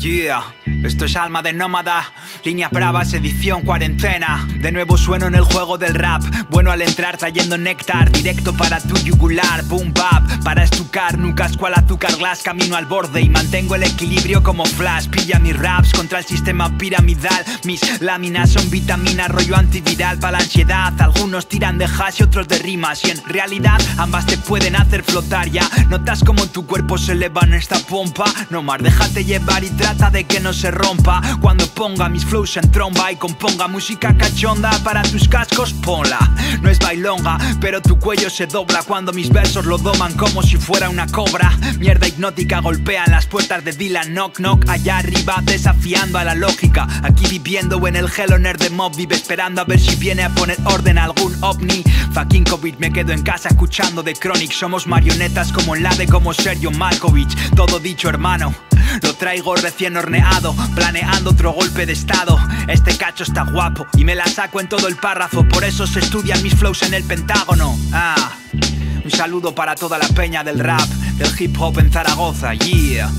Yeah, esto es alma de nómada, líneas bravas, edición cuarentena. De nuevo sueno en el juego del rap, bueno al entrar trayendo néctar, directo para tu yugular, boom bap, para estucar, nunca escual azúcar glass, camino al borde y mantengo el equilibrio como flash. Pilla mis raps contra el sistema piramidal, mis láminas son vitamina, rollo antiviral. Para la ansiedad. Algunos tiran de hash y otros de rimas, y en realidad ambas te pueden hacer flotar. Ya. Notas como tu cuerpo se eleva en esta pompa, no más déjate llevar y trata de que no se rompa. Cuando ponga mis flows en tromba y componga música cachonda Para tus cascos ponla. No es bailonga, pero tu cuello se dobla Cuando mis versos lo doman como si fuera una cobra. Mierda hipnótica golpean las puertas de Dylan Knock Knock Allá arriba desafiando a la lógica. Aquí viviendo en el Hello Nerd de Mob Vive esperando a ver si viene a poner orden algún ovni. Fucking COVID me quedo en casa escuchando de Chronic. Somos marionetas como en la de como Sergio Malkovich Todo dicho hermano lo traigo recién horneado, planeando otro golpe de estado. Este cacho está guapo y me la saco en todo el párrafo, por eso se estudian mis flows en el Pentágono. Ah, un saludo para toda la peña del rap, del hip hop en Zaragoza, yeah.